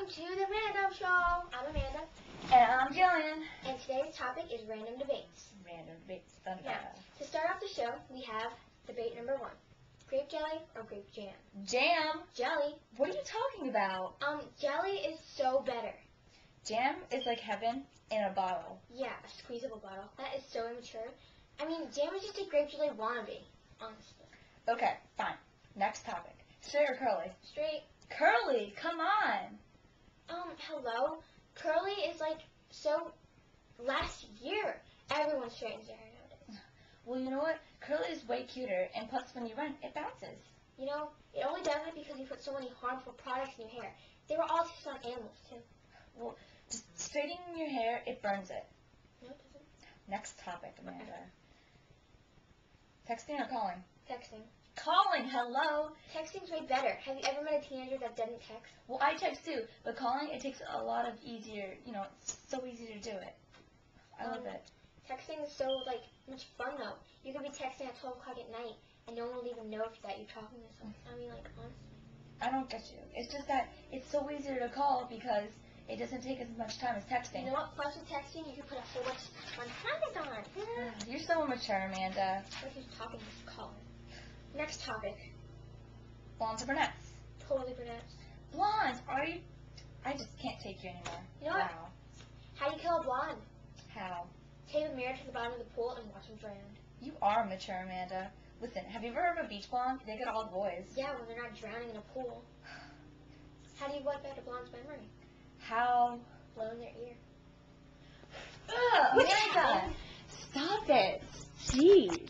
welcome to the Random Show. I'm Amanda, And I'm Jillian. and today's topic is random debates. Random debates. Yeah. To start off the show, we have debate number one: grape jelly or grape jam? Jam. Jelly. What are you talking about? Um, jelly is so better. Jam is like heaven in a bottle. Yeah, a squeezable bottle. That is so immature. I mean, jam is just a grape jelly wannabe. Honestly. Okay, fine. Next topic. Straight or curly? Straight. Curly. Come on. Hello. Curly is like so. Last year, everyone straightens their hair nowadays. Well, you know what? Curly is way cuter, and plus, when you run, it bounces. You know, it only does it because you put so many harmful products in your hair. They were all tested on animals too. Just straightening your hair, it burns it. No, it doesn't. Next topic, Amanda. Texting or calling? Texting. Calling. Hello. Texting's way better. Have you ever met a teenager that doesn't text? Well, I text too, but calling it takes a lot of easier. You know, it's so easy to do it. I love Um, it. Texting is so like much fun though. You could be texting at 12 o'clock at night and no one will even know that you're talking to someone. I mean, like honestly. I don't get you. It's just that it's so easier to call because it doesn't take as much time as texting. You know what? Plus with texting, you can put a whole bunch of fun habits on. Yeah. You're so immature, Amanda. What if you're talking just calling? Next topic. Blondes or brunettes? Totally pronounced. Blondes. Are you? I just can't take you anymore. You know what? How do you kill a blonde? How? Tape a mirror to the bottom of the pool and watch them drown. You are mature, Amanda. Listen, have you ever heard of a beach blonde? They get all the boys. Yeah, when they're not drowning in a pool. How do you wipe out a blonde's memory? How? Blow in their ear. Ugh, Amanda! Stop it. Jeez.